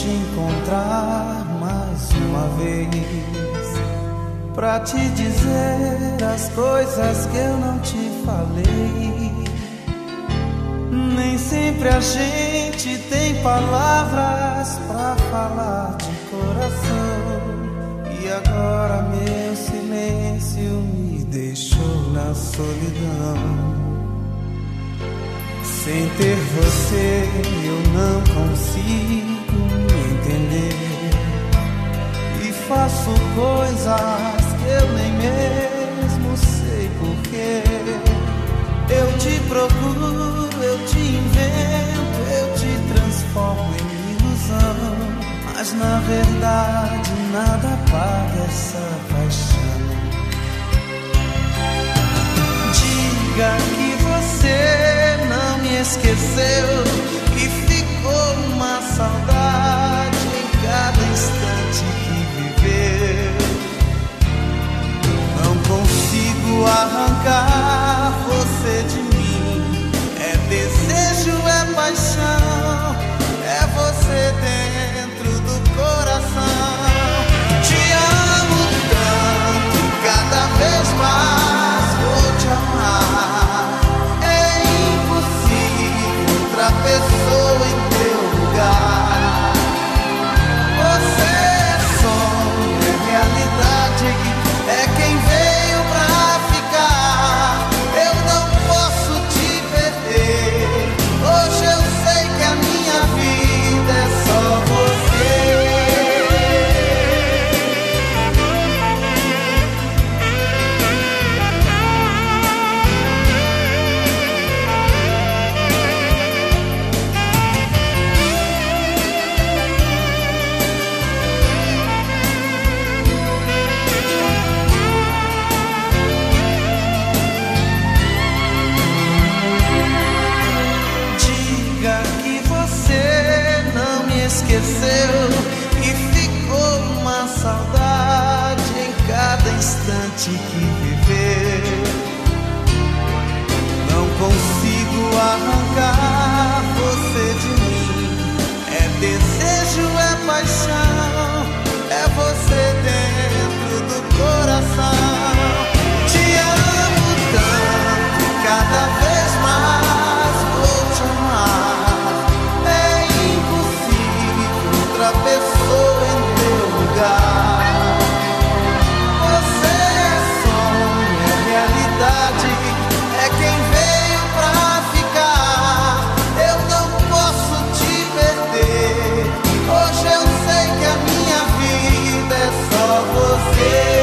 encontrar mais uma vez pra te dizer as coisas que eu não te falei. Nem sempre a gente tem palavras pra falar de coração. E agora meu silêncio me deixou na solidão. Sem ter você eu não consigo entender. E faço coisas que eu nem mesmo sei porquê Eu te procuro, eu te invento, eu te transformo em ilusão. Mas na verdade nada apaga essa paixão. Diga que você esqueceu e ficou uma saudade você de mim. É desejo, é paixão, é você dentro do coração. Te amo tanto, cada vez mais vou te amar. pessoa em teu lugar. E ficou uma saudade em cada instante que viveu. Não consigo arrancar você de mim. É desejo, é paixão, você.